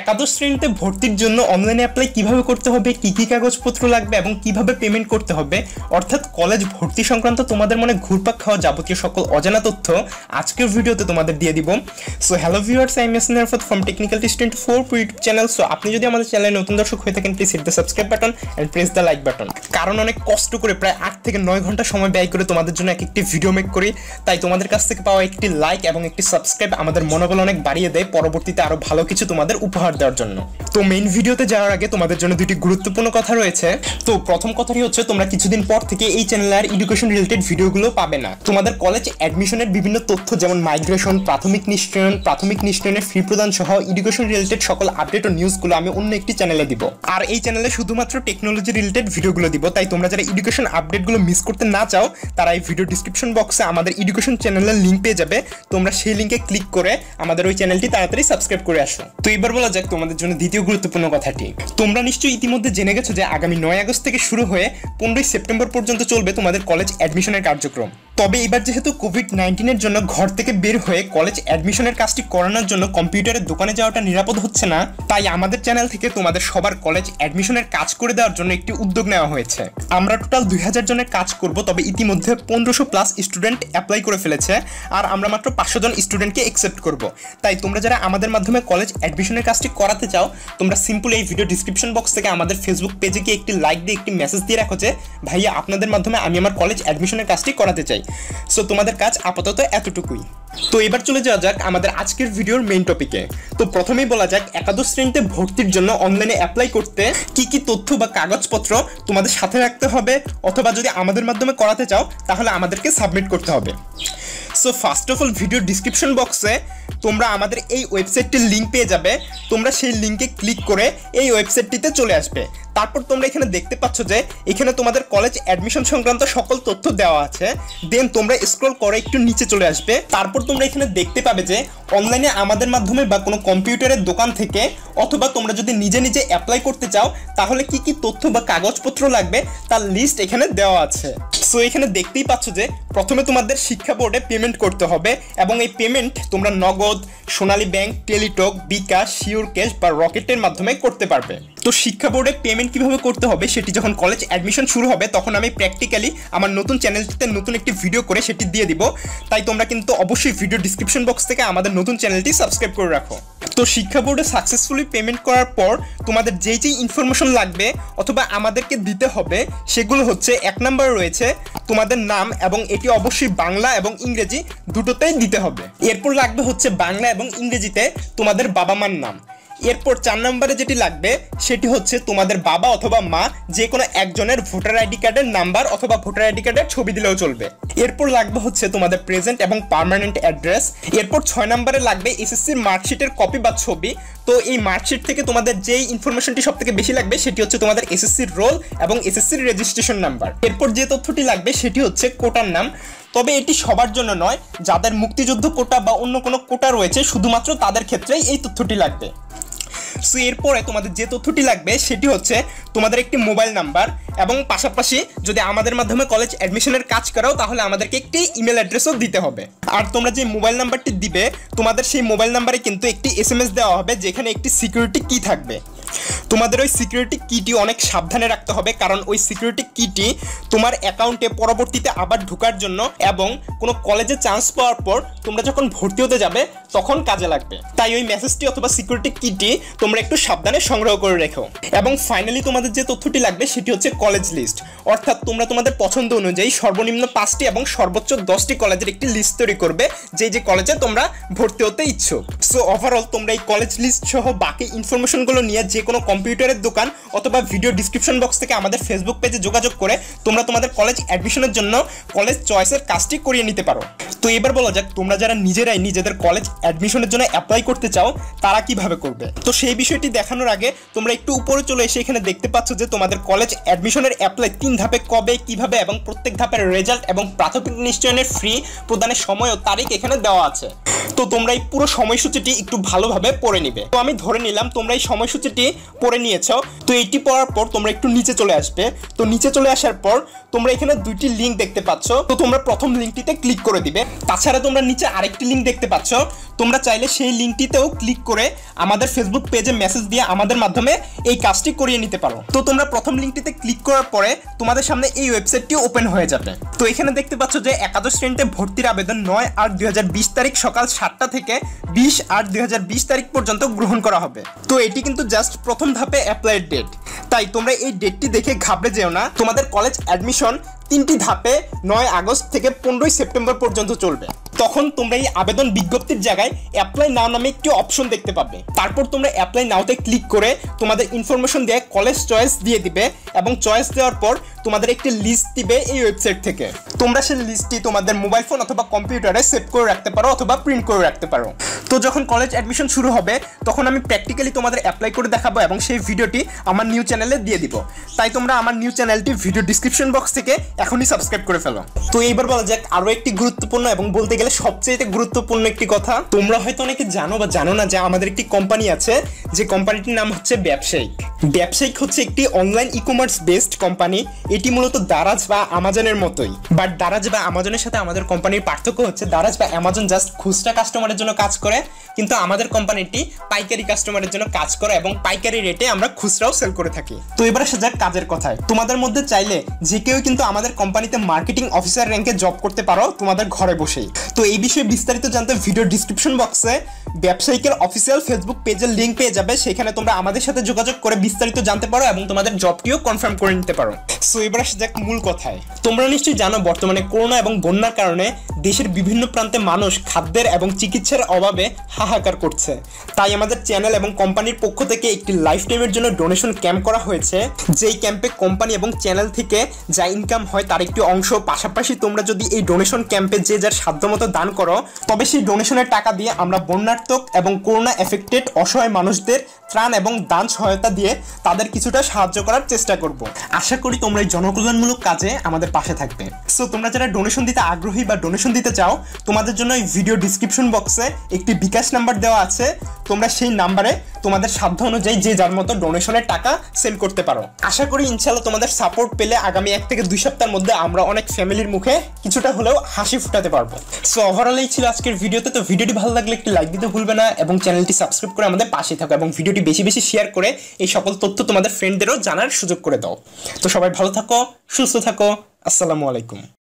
একাদশ শ্রেণীতে ভর্তির জন্য অনলাইনে অ্যাপ্লাই কীভাবে করতে হবে, কি কি কাগজপত্র লাগবে এবং কীভাবে পেমেন্ট করতে হবে? অর্থাৎ কলেজ ভর্তি সংক্রান্ত তোমাদের মনে ঘুরপাক খাওয়া যাবতীয় সকল অজানা তথ্য আজকের ভিডিওতে তোমাদের দিয়ে দিব। So hello viewers I am for from technical টিস twenty four YouTube channel so আপনি যদি আমাদের চ্যানেলে নতুন দর্শক হয়ে থাকেন please hit the subscribe button and press the like button কারণ অনেক কষ্ট করে প্রায় আট থেকে নয় ঘণ্টা সময় ব্যয় করে তোমাদের জন্য এক একটি ভিডিও মেক করি। তাই তোমাদের কাছ থেকে পাওয়া একটি লাইক এবং একটি সাবস্ক্রাইব আমাদের মনোবল অনেক বাড়িয়ে দেয়। পরবর্তীতে আরও ভালো কিছু তোমাদের উপহার দেওয়ার জন্য। তো মেইন ভিডিওতে যাওয়ার আগে তোমাদের জন্য দুটি গুরুত্বপূর্ণ কথা রয়েছে। তো প্রথম কথাটি হচ্ছে, তোমরা কিছুদিন পর থেকে এই চ্যানেলে আর এডুকেশন রিলেটেড ভিডিওগুলো পাবে না। তোমাদের কলেজ অ্যাডমিশনের বিভিন্ন তথ্য যেমন মাইগ্রেশন প্রাথমিক নিশ্চয়ন, প্রাথমিক নিশ্চয়নের ফি প্রদান সহ এডুকেশন রিলেটেড সকল আপডেট ও নিউজগুলো আমি অন্য একটি চ্যানেলে দিব। আর এই চ্যানেলে শুধুমাত্র টেকনোলজি রিলেটেড ভিডিওগুলো দিব, তাই তোমরা যারা এডুকেশন আপডেটগুলো মিস করতে না চাও, তারা এই ভিডিও ডিসক্রিপশন বক্সে আমাদের এডুকেশন চ্যানেলের লিঙ্ক পেয়ে যাবে। তোমরা সেই লিঙ্কে ক্লিক করে আমাদের ওই চ্যানেলটি তাড়াতাড়ি সাবস্ক্রাইব করে আসো। তো এবার বলা যাক, তোমাদের জন্য দ্বিতীয় গুরুত্বপূর্ণ কথাটি। তোমরা নিশ্চয়ই ইতিমধ্যে জেনে গেছো যে আগামী নয় আগস্ট থেকে শুরু হয়ে পনেরোই সেপ্টেম্বর পর্যন্ত চলবে তোমাদের কলেজ অ্যাডমিশনের কার্যক্রম। তবে এবার যেহেতু কোভিড নাইন্টিনের জন্য ঘর থেকে বের হয়ে কলেজ অ্যাডমিশনের কাজটি করানোর জন্য কম্পিউটারের দোকানে যাওয়াটা নিরাপদ হচ্ছে না, তাই আমাদের চ্যানেল থেকে তোমাদের সবার কলেজ অ্যাডমিশনের কাজ করে দেওয়ার জন্য একটি উদ্যোগ নেওয়া হয়েছে। আমরা টোটাল দুই হাজার জনের কাজ করব, তবে ইতিমধ্যে পনেরোশো প্লাস স্টুডেন্ট অ্যাপ্লাই করে ফেলেছে, আর আমরা মাত্র পাঁচশো জন স্টুডেন্টকে অ্যাকসেপ্ট করব। তাই তোমরা যারা আমাদের মাধ্যমে কলেজ অ্যাডমিশনের কাজটি করাতে চাও, তোমরা সিম্পল এই ভিডিও ডিসক্রিপশন বক্স থেকে আমাদের ফেসবুক পেজে গিয়ে একটি লাইক দিয়ে একটি মেসেজ দিয়ে রাখো যে, ভাইয়া, আপনাদের মাধ্যমে আমি আমার কলেজ অ্যাডমিশনের কাজটি করাতে চাই। সো তোমাদের কাজ আপাতত এতটুকুই। তো এবার চলে যাওয়া যাক আমাদের আজকের ভিডিওর মেইন টপিকে তো প্রথমেই বলা যাক, একাদশ শ্রেণীতে ভর্তির জন্য অনলাইনে অ্যাপ্লাই করতে কি কি তথ্য বা কাগজপত্র তোমাদের সাথে রাখতে হবে, অথবা যদি আমাদের মাধ্যমে করাতে চাও, তাহলে আমাদেরকে সাবমিট করতে হবে। So first of all video description বক্সে তোমরা আমাদের এই ওয়েবসাইটটির লিঙ্ক পেয়ে যাবে। তোমরা সেই লিঙ্কে ক্লিক করে এই ওয়েবসাইটটিতে চলে আসবে। তারপর তোমরা এখানে দেখতে পাচ্ছ যে এখানে তোমাদের কলেজ অ্যাডমিশন সংক্রান্ত সকল তথ্য দেওয়া আছে। দেন তোমরা স্ক্রল করে একটু নিচে চলে আসবে। তারপর তোমরা এখানে দেখতে পাবে যে অনলাইনে আমাদের মাধ্যমে বা কোনো কম্পিউটারের দোকান থেকে অথবা তোমরা যদি নিজে নিজে অ্যাপ্লাই করতে চাও, তাহলে কি কি তথ্য বা কাগজপত্র লাগবে, তার লিস্ট এখানে দেওয়া আছে। সো এখানে দেখতেই পাচ্ছ যে প্রথমে তোমাদের শিক্ষা বোর্ডে পেমেন্ট করতে হবে এবং এই পেমেন্ট তোমরা Nagad, Sonali bank Teletalk bKash sure cash বা রকেটের মাধ্যমে করতে পারবে। তো শিক্ষা বোর্ডে পেমেন্ট কীভাবে করতে হবে সেটি যখন কলেজ অ্যাডমিশন শুরু হবে, তখন আমি প্র্যাকটিক্যালি আমার নতুন চ্যানেলটিতে নতুন একটি ভিডিও করে সেটি দিয়ে দিব। তাই তোমরা কিন্তু অবশ্যই ভিডিও ডিসক্রিপশন বক্স থেকে আমাদের নতুন চ্যানেলটি সাবস্ক্রাইব করে রাখো। তো শিক্ষা বোর্ডে সাকসেসফুলি পেমেন্ট করার পর তোমাদের যেই যেই ইনফরমেশন লাগবে অথবা আমাদেরকে দিতে হবে, সেগুলো হচ্ছে এক নম্বর রয়েছে তোমাদের নাম এবং এটি অবশ্যই বাংলা এবং ইংরেজি দুটোতেই দিতে হবে। এরপর লাগবে হচ্ছে বাংলা এবং ইংরেজিতে তোমাদের বাবা মার নাম। এরপর চার নম্বরে যেটি লাগবে, সেটি হচ্ছে তোমাদের বাবা অথবা মা যে কোনো একজনের ভোটার আইডি কার্ডের নাম্বার অথবা ভোটার আইডি কার্ডের ছবি দিলেও চলবে। এরপর লাগবে হচ্ছে তোমাদের প্রেজেন্ট এবং পার্মানেন্ট অ্যাড্রেস এরপর ছয় নম্বরে লাগবে এসএসসির মার্কশিটের কপি বা ছবি। তো এই মার্কশিট থেকে তোমাদের যেই ইনফরমেশনটি সব থেকে বেশি লাগবে, সেটি হচ্ছে তোমাদের এসএসসির রোল এবং এসএসসির রেজিস্ট্রেশন নাম্বার এরপর যে তথ্যটি লাগবে, সেটি হচ্ছে কোটার নাম। তবে এটি সবার জন্য নয়, যাদের মুক্তিযুদ্ধ কোটা বা অন্য কোনো কোটা রয়েছে, শুধুমাত্র তাদের ক্ষেত্রেই এই তথ্যটি লাগবে। সো এরপরে তোমাদের যে তথ্যটি লাগবে, সেটি হচ্ছে তোমাদের একটি মোবাইল নাম্বার এবং পাশাপাশি যদি আমাদের মাধ্যমে কলেজ অ্যাডমিশনের কাজ করাও, তাহলে আমাদেরকে একটি ইমেল অ্যাড্রেসও দিতে হবে। আর তোমরা যে মোবাইল নাম্বারটি দিবে, তোমাদের সেই মোবাইল নাম্বারে কিন্তু একটি এস দেওয়া হবে, যেখানে একটি সিকিউরিটি কি থাকবে। তোমাদের ওই সিকিউরিটি কিটি অনেক সাবধানে রাখতে হবে, কারণ ওই সিকিউরিটি কিটি তোমার অ্যাকাউন্টে পরবর্তীতে আবার ঢোকার জন্য এবং কোনো কলেজে চান্স পাওয়ার পর তোমরা যখন ভর্তি হতে যাবে, তখন কাজে লাগবে। তাই ওই মেসেজটি অথবা সিকিউরিটি কিটি তোমরা একটু সাবধানে সংগ্রহ করে রেখো। এবং ফাইনালি তোমাদের যে তথ্যটি লাগবে, সেটি হচ্ছে কলেজ লিস্ট অর্থাৎ তোমরা তোমাদের পছন্দ অনুযায়ী সর্বনিম্ন পাঁচটি এবং সর্বোচ্চ দশটি কলেজের একটি লিস্ট তৈরি করবে যে যে কলেজে তোমরা ভর্তি হতে ইচ্ছুক। সো ওভারঅল তোমরা এই কলেজ লিস্ট সহ বাকি ইনফরমেশনগুলো নিয়ে যে কোনো কম্পিউটারের দোকান অথবা ভিডিও ডিসক্রিপশন বক্স থেকে আমাদের ফেসবুক পেজে যোগাযোগ করে তোমরা তোমাদের কলেজ অ্যাডমিশনের জন্য কলেজ চয়েসের কাজটি করিয়ে নিতে পারো। তো এবার বলা যাক, তোমরা যারা নিজেরাই নিজেদের কলেজ অ্যাডমিশনের জন্য অ্যাপ্লাই করতে চাও, তারা কীভাবে করবে? তো সেই বিষয়টি দেখানোর আগে তোমরা একটু উপরে চলে এসে এখানে দেখতে পাচ্ছ যে তোমাদের কলেজ অ্যাডমিশনের অ্যাপ্লাই তিন ধাপে কবে, কীভাবে এবং প্রত্যেক ধাপের রেজাল্ট এবং প্রাথমিক নিশ্চয়নের ফ্রি প্রদানের সময় ও তারিখ এখানে দেওয়া আছে। তো তোমরা এই পুরো সময়সূচিটি একটু ভালোভাবে পড়ে নিবে। তো আমি ধরে নিলাম, তোমরা এই সময়সূচিটি পড়ে নিয়েছো। তো এটি পড়ার পর তোমরা একটু নিচে চলে আসবে। তো নিচে চলে আসার পর তোমরা এখানে দুইটি লিঙ্ক দেখতে পাচ্ছ। তো তোমরা প্রথম লিঙ্কটিতে ক্লিক করে দিবে। তাছাড়া তোমরা নিচে আরেকটি লিঙ্ক দেখতে পাচ্ছ। তোমরা চাইলে সেই লিঙ্কটিতেও ক্লিক করে আমাদের ফেসবুক পেজে মেসেজ দিয়ে আমাদের মাধ্যমে এই কাজটি করিয়ে নিতে পারো। তো তোমরা প্রথম লিঙ্কটিতে ক্লিক করার পরে তোমাদের সামনে এই ওয়েবসাইটটি ওপেন হয়ে যাবে। তো এখানে দেখতে পাচ্ছ যে একাদশ শ্রেণীতে ভর্তির আবেদন নয় আট দুই তারিখ সকাল সাতটা থেকে বিশ আট দুই তারিখ পর্যন্ত গ্রহণ করা হবে। তো এটি কিন্তু জাস্ট প্রথম ধাপে অ্যাপ্লাইড ডেট তাই তোমরা এই ডেটটি দেখে ঘাবড়ে যেও না। তোমাদের কলেজ অ্যাডমিশন তিনটি ধাপে নয় আগস্ট থেকে পনেরোই সেপ্টেম্বর পর্যন্ত চলবে। তখন তোমরা এই আবেদন বিজ্ঞপ্তির জায়গায় অ্যাপ্লাই নাও নামে একটি অপশন দেখতে পাবে। তারপর তোমরা অ্যাপ্লাই নাওতে ক্লিক করে তোমাদের ইনফরমেশন দিয়ে কলেজ চয়েস দিয়ে দিবে এবং চয়েস দেওয়ার পর তোমাদের একটি লিস্ট দিবে এই ওয়েবসাইট থেকে। তোমরা সেই লিস্টটি তোমাদের মোবাইল ফোন অথবা কম্পিউটারে সেভ করে রাখতে পারো অথবা প্রিন্ট করে রাখতে পারো। তো যখন কলেজ অ্যাডমিশন শুরু হবে, তখন আমি প্র্যাকটিক্যালি তোমাদের অ্যাপ্লাই করে দেখাবো এবং সেই ভিডিওটি আমার নিউ চ্যানেলে দিয়ে দিব। তাই তোমরা আমার নিউ চ্যানেলটি ভিডিও ডিসক্রিপশন বক্স থেকে এখনই সাবস্ক্রাইব করে ফেলো। তো এইবার বলা যাক আরও একটি গুরুত্বপূর্ণ এবং বলতে গেলে সবচেয়ে গুরুত্বপূর্ণ একটি কথা। তোমরা হয়তো অনেকে জানো বা জানো না যে আমাদের একটি কোম্পানি আছে, যে কোম্পানিটির নাম হচ্ছে ব্যবসায়িক। ব্যবসায়িক হচ্ছে একটি online e commerce based company. এটি মূলত দারাজ বা আমাজনের মতোই। বাট দারাজ বা আমাজনের সাথে আমাদের কোম্পানির পার্থক্য হচ্ছে, দারাজ বা অ্যামাজন জাস্ট খুচরা কাস্টমারের জন্য কাজ করে, কিন্তু আমাদের কোম্পানিটি পাইকারি কাস্টমারের জন্য কাজ করে এবং পাইকারি রেটে আমরা খুচরাও সেল করে থাকি। তো এবার আসা যাক কাজের কথায়। তোমাদের মধ্যে চাইলে যে কেউ কিন্তু আমাদের কোম্পানিতে মার্কেটিং অফিসার র্যাঙ্কে জব করতে পারো, তোমাদের ঘরে বসেই। তো এই বিষয়ে বিস্তারিত জানতে ভিডিও ডিসক্রিপশন বক্সে ব্যবসায়িকের অফিসিয়াল ফেসবুক পেজের লিঙ্ক পেয়ে যাবে। সেখানে তোমরা আমাদের সাথে যোগাযোগ করে বিস্তারিত জানতে পারো এবং তোমাদের জবটিও কনফার্ম করে নিতে পারো। সো এবার আসা যাক মূল কথায়। তোমরা নিশ্চয়ই জানো, বর্তমানে করোনা এবং বন্যার কারণে দেশের বিভিন্ন প্রান্তে মানুষ খাদ্যের এবং চিকিৎসার অভাবে হাহাকার করছে। তাই আমাদের চ্যানেল এবং কোম্পানির পক্ষ থেকে একটি লাইফ টাইমের জন্য ডোনেশন ক্যাম্প করা হয়েছে। যেই ক্যাম্পে কোম্পানি এবং চ্যানেল থেকে যা ইনকাম হয়, তার একটি অংশ। পাশাপাশি তোমরা যদি এই ডোনেশন ক্যাম্পে যে যার সাধ্যমতো দান করো। তবে সেই ডোনেশনের টাকা দিয়ে আমরা বন্যার্থক এবং করোনা এফেক্টেড অসহায় মানুষদের ত্রাণ এবং দান সহায়তা দিয়ে তাদের কিছুটা সাহায্য করার চেষ্টা করব। আশা করি তোমরা এই জনকল্যাণমূলক কাজে আমাদের পাশে থাকবে। সো তোমরা যারা ডোনেশন দিতে আগ্রহী বা ডোনেশন দিতে চাও, তোমাদের জন্য এই ভিডিও ডিসক্রিপশন বক্সে একটি বিকাশ নাম্বার দেওয়া আছে। তোমরা সেই নাম্বারে তোমাদের সাধ্য অনুযায়ী যে যার মতো ডোনেশনের টাকা সেন্ড করতে পারো। আশা করি ইনশাল্লাহ তোমাদের সাপোর্ট পেলে আগামী এক থেকে দুই সপ্তাহের মধ্যে আমরা অনেক ফ্যামিলির মুখে কিছুটা হলেও হাসি ফুটাতে পারব। সো ওভারঅল এই ছিল আজকের ভিডিওতে তো। ভিডিওটি ভালো লাগলে একটি লাইক দিতে ভুলবে না এবং চ্যানেলটি সাবস্ক্রাইব করে আমাদের পাশে থাকো এবং ভিডিওটি বেশি বেশি শেয়ার করে এই সকল তথ্য তোমাদের ফ্রেন্ডদেরও জানার সুযোগ করে দাও। তো সবাই ভালো থাকো, সুস্থ থাকো, আসসালামু আলাইকুম।